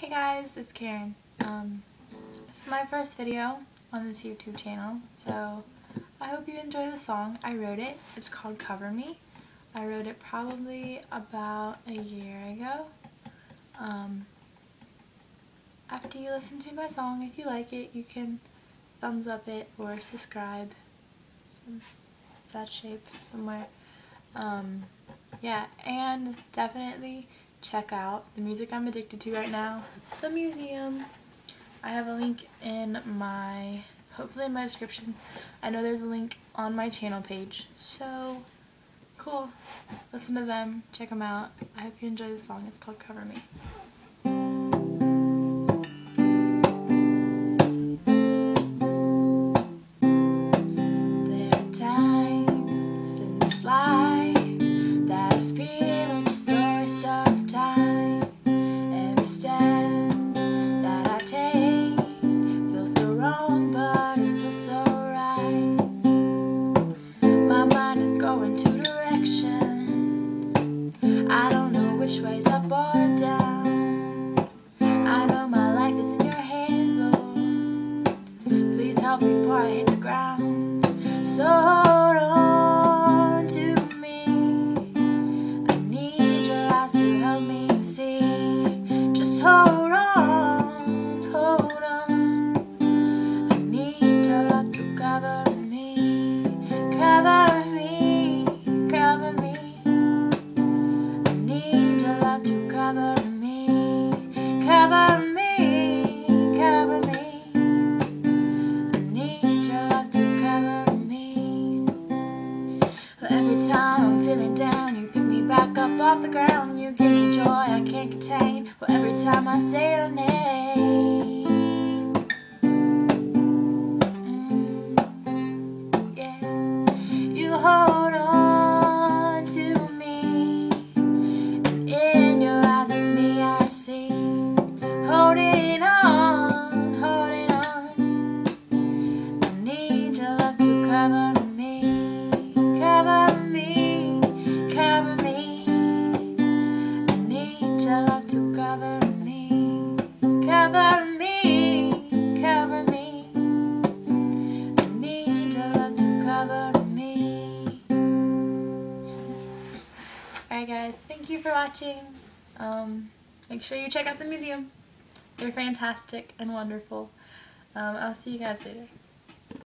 Hey guys, it's Karen. Um, this is my first video on this YouTube channel, so I hope you enjoy the song. I wrote it. It's called Cover Me. I wrote it probably about a year ago. Um, after you listen to my song, if you like it, you can thumbs up it or subscribe. Some, that shape somewhere. Um, yeah, and definitely check out the music I'm addicted to right now, The Museum. I have a link in my, hopefully in my description. I know there's a link on my channel page. So, cool. Listen to them, check them out. I hope you enjoy the song. It's called Cover Me. Before I hit the ground. So hold on to me. I need your eyes to help me see. Just hold on, hold on. I need your love to cover off the ground You give me joy I can't contain. Well every time I say your name mm, Yeah You hold Alright guys, thank you for watching. Um, make sure you check out the museum. They're fantastic and wonderful. Um, I'll see you guys later.